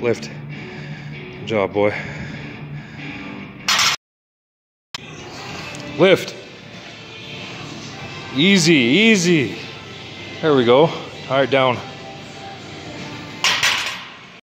lift. Good job, boy. Lift. Easy, easy. There we go. All right, down.